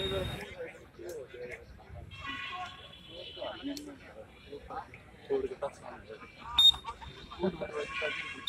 Thank you.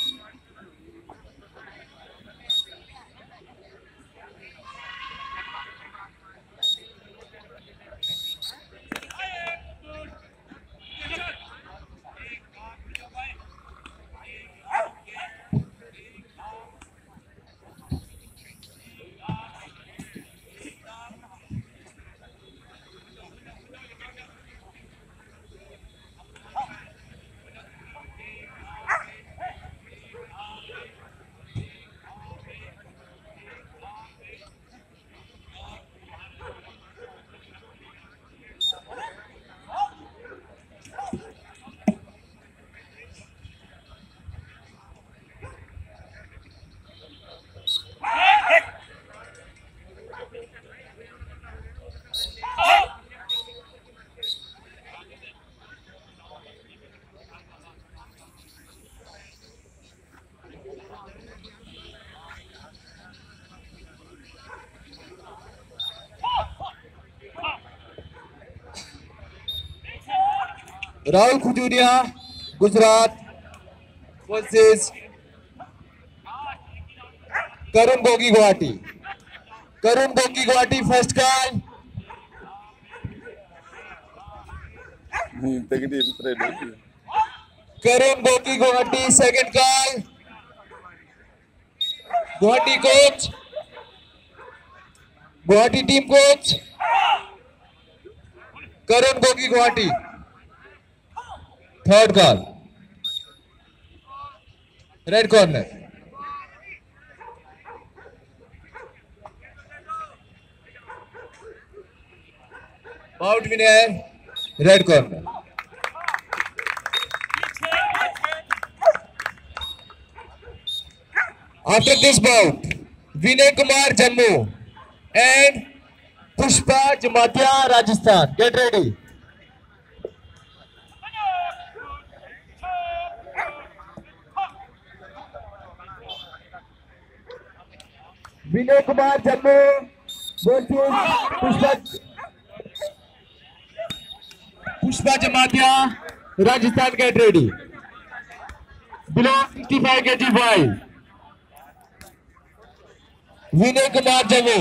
Rahul Khujuria Gujarat versus Karun Bogi Guwahati. Karun Bogi Guwahati first call Karun Bogi Guwahati second call Guwahati coach Guwahati team coach Karun Bogi Guwahati. Third call. Red corner. Bout winner. Red corner. After this bout, Vinay Kumar Jammu and Pushpa Jamatia Rajasthan. Get ready. Vinay Kumar Jammu बोलचूर Pushpa Pushpa Jamatia, Rajasthan के ट्रेडी। Sixty five K जी विनय कुमार जम्मू